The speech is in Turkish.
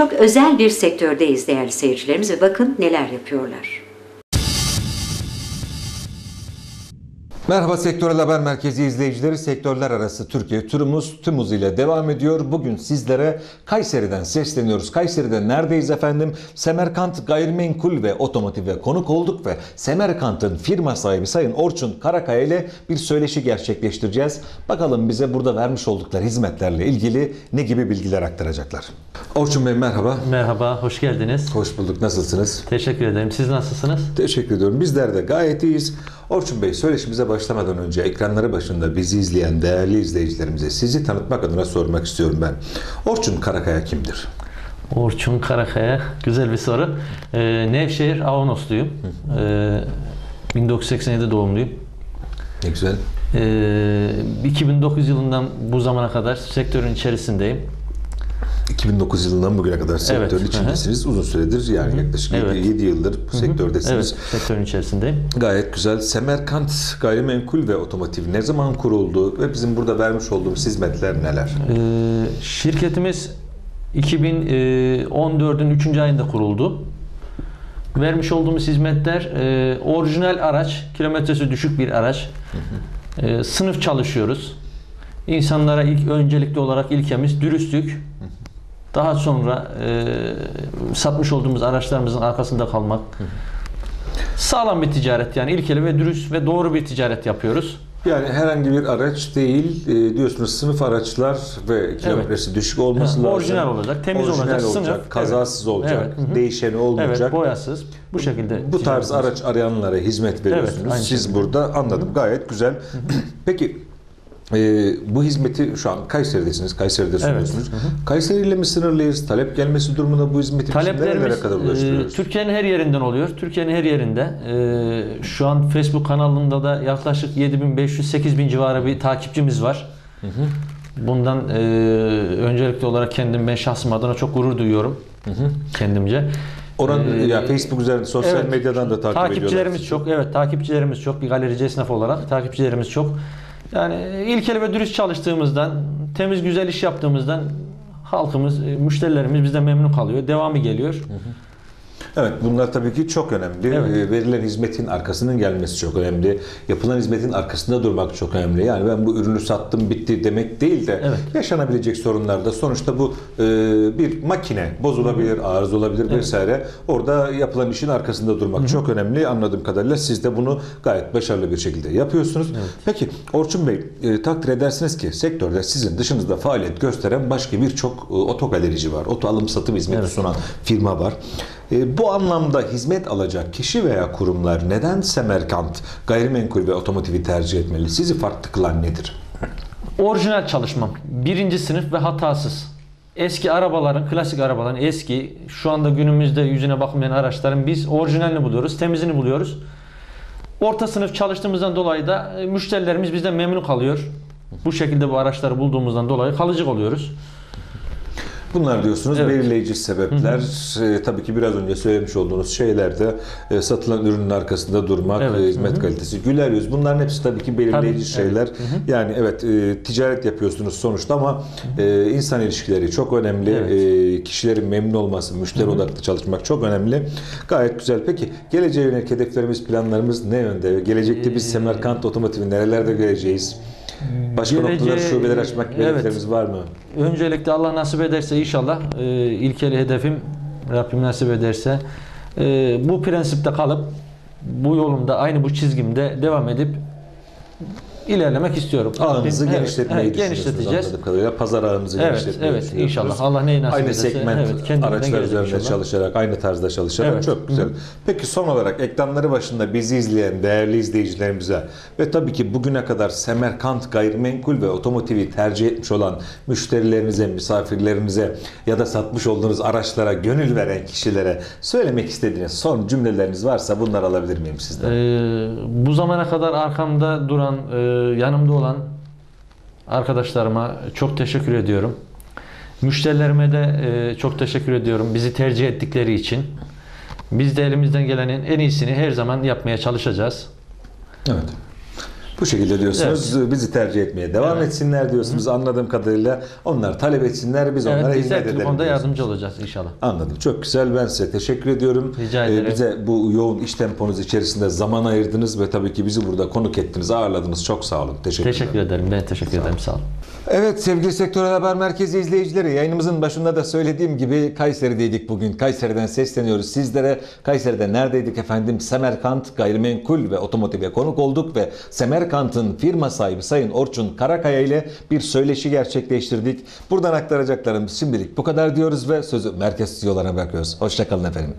çok özel bir sektördeyiz değerli seyircilerimiz ve bakın neler yapıyorlar. Merhaba Sektörel Haber Merkezi izleyicileri. Sektörler arası Türkiye turumuz tüm hızıyla devam ediyor. Bugün sizlere Kayseri'den sesleniyoruz. Kayseri'de neredeyiz efendim? Semerkant Gayrimenkul ve Otomotiv'e konuk olduk ve Semerkant'ın firma sahibi Sayın Orçun Karakaya ile bir söyleşi gerçekleştireceğiz. Bakalım bize burada vermiş oldukları hizmetlerle ilgili ne gibi bilgiler aktaracaklar. Orçun Bey merhaba. Merhaba, hoş geldiniz. Hoş bulduk. Nasılsınız? Teşekkür ederim. Siz nasılsınız? Teşekkür ediyorum. Bizler de gayet iyiyiz. Orçun Bey söyleşimize başlamadan önce ekranları başında bizi izleyen değerli izleyicilerimize sizi tanıtmak adına sormak istiyorum ben. Orçun Karakaya kimdir? Orçun Karakaya, güzel bir soru. Ee, Nevşehir Avanosluyum. Ee, 1987 doğumluyum. Ne güzel. Ee, 2009 yılından bu zamana kadar sektörün içerisindeyim. 2009 yılından bugüne kadar sektörün Evet, hı hı. içindesiniz. Uzun süredir yani yaklaşık Evet. 7 yıldır bu Evet, sektördesiniz. sektörün içerisindeyim. Gayet güzel. Semerkant Gayrimenkul ve Otomotiv ne zaman kuruldu ve bizim burada vermiş olduğumuz hizmetler neler? Ee, şirketimiz 2014'ün 3. ayında kuruldu. Vermiş olduğumuz hizmetler e, orijinal araç, kilometresi düşük bir araç. E, sınıf çalışıyoruz. İnsanlara ilk öncelikli olarak ilkemiz dürüstlük. Daha sonra e, satmış olduğumuz araçlarımızın arkasında kalmak. Sağlam bir ticaret yani ilkeli ve dürüst ve doğru bir ticaret yapıyoruz. Yani herhangi bir araç değil e, diyorsunuz sınıf araçlar ve kilometresi düşük olması Ha, lazım. orijinal olacak, temiz Orijinal olacak, olacak, sınıf. kazasız Evet. olacak, Evet, değişeni olmayacak. Evet, boyasız. Bu şekilde. Bu tarz araç arayanlara hizmet veriyorsunuz. aynı Siz şekilde. burada anladım gayet güzel. Peki e, bu hizmeti şu an Kayseri'desiniz, Kayseri'de sunuyorsunuz. Kayseri ile mi sınırlıyız? Talep gelmesi durumunda bu hizmeti nerelere kadar e, ulaştırıyoruz? Türkiye'nin her yerinden oluyor. Türkiye'nin her yerinde. E, şu an Facebook kanalında da yaklaşık 7500-8000 civarı bir takipçimiz var. Bundan e, öncelikli olarak kendim ben şahsım adına çok gurur duyuyorum. Kendimce. Oran e, ya Facebook üzerinden, sosyal evet, medyadan da takip ediyorlar. Takipçilerimiz çok. Evet, takipçilerimiz çok. Bir galerici esnaf olarak takipçilerimiz çok. Yani ilkeli ve dürüst çalıştığımızdan, temiz güzel iş yaptığımızdan halkımız, e, müşterilerimiz bizden memnun kalıyor. Devamı geliyor. Evet bunlar tabii ki çok önemli. Evet. Ee, Verilen hizmetin arkasının gelmesi çok önemli. Yapılan hizmetin arkasında durmak çok önemli. Yani ben bu ürünü sattım bitti demek değil de Evet. yaşanabilecek sorunlarda sonuçta bu e, bir makine bozulabilir, arıza olabilir vesaire. Orada yapılan işin arkasında durmak çok önemli. Anladığım kadarıyla siz de bunu gayet başarılı bir şekilde yapıyorsunuz. Peki Orçun Bey e, takdir edersiniz ki sektörde sizin dışınızda faaliyet gösteren başka birçok e, otogalerici var. Oto alım satım hizmeti Evet. sunan firma var. E, bu anlamda hizmet alacak kişi veya kurumlar neden Semerkant, gayrimenkul ve otomotivi tercih etmeli? Sizi farklı kılan nedir? Orijinal çalışmam. Birinci sınıf ve hatasız. Eski arabaların, klasik arabaların eski, şu anda günümüzde yüzüne bakmayan araçların biz orijinalini buluyoruz, temizini buluyoruz. Orta sınıf çalıştığımızdan dolayı da e, müşterilerimiz bizden memnun kalıyor. Bu şekilde bu araçları bulduğumuzdan dolayı kalıcı oluyoruz. Bunlar diyorsunuz Evet. belirleyici sebepler. E, tabii ki biraz önce söylemiş olduğunuz şeylerde e, satılan ürünün arkasında durmak, Evet. e, hizmet kalitesi, güler yüz. Bunların hepsi tabii ki belirleyici Tabii, şeyler. Yani evet e, ticaret yapıyorsunuz sonuçta ama e, insan ilişkileri çok önemli. Evet. E, kişilerin memnun olması, müşteri odaklı çalışmak çok önemli. Gayet güzel. Peki geleceğe yönelik hedeflerimiz, planlarımız ne yönde? Gelecekte biz Semerkant Otomotiv'i nerelerde göreceğiz? Başka Geleceğe- noktalar şubeler açmak gibi Evet. hedeflerimiz var mı? Öncelikle Allah nasip ederse inşallah e, ilkeli hedefim Rabbim nasip ederse e, bu prensipte kalıp bu yolumda aynı bu çizgimde devam edip ilerlemek istiyorum. Ağınızı evet, genişletmeyi evet, genişleteceğiz. kaderıyla. Pazar ağınızı Evet, genişletmeyi evet inşallah. Allah neyi nasip Aynı segment evet, araçlar üzerinde inşallah. çalışarak, aynı tarzda çalışarak Evet. çok güzel. Peki son olarak ekranları başında bizi izleyen değerli izleyicilerimize ve tabii ki bugüne kadar Semerkant gayrimenkul ve otomotivi tercih etmiş olan müşterilerinize, misafirlerinize ya da satmış olduğunuz araçlara gönül veren kişilere söylemek istediğiniz son cümleleriniz varsa bunları alabilir miyim sizden? Ee, bu zamana kadar arkamda duran, e, yanımda olan arkadaşlarıma çok teşekkür ediyorum. Müşterilerime de e, çok teşekkür ediyorum bizi tercih ettikleri için. Biz de elimizden gelenin en iyisini her zaman yapmaya çalışacağız. Evet. Bu şekilde diyorsunuz. Bizi tercih etmeye devam Evet. etsinler diyorsunuz. Anladığım kadarıyla onlar talep etsinler. Biz onlara Evet, biz hizmet edelim. konuda diyorsunuz. yardımcı olacağız inşallah. Anladım. Çok güzel. Ben size teşekkür ediyorum. Rica Ee, ederim. bize bu yoğun iş temponuz içerisinde zaman ayırdınız ve tabii ki bizi burada konuk ettiniz, ağırladınız. Çok sağ olun. Teşekkür, Teşekkür ederim. Ben teşekkür ederim. Sağ olun. Evet sevgili Sektörel Haber Merkezi izleyicileri yayınımızın başında da söylediğim gibi Kayseri'deydik bugün. Kayseri'den sesleniyoruz sizlere. Kayseri'de neredeydik efendim? Semerkant Gayrimenkul ve Otomotiv'e konuk olduk ve Semerkant'ın firma sahibi Sayın Orçun Karakaya ile bir söyleşi gerçekleştirdik. Buradan aktaracaklarım şimdilik bu kadar diyoruz ve sözü merkez stüdyolarına bırakıyoruz. Hoşçakalın efendim.